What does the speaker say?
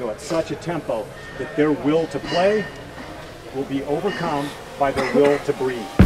go at such a tempo that their will to play will be overcome by their will to breathe.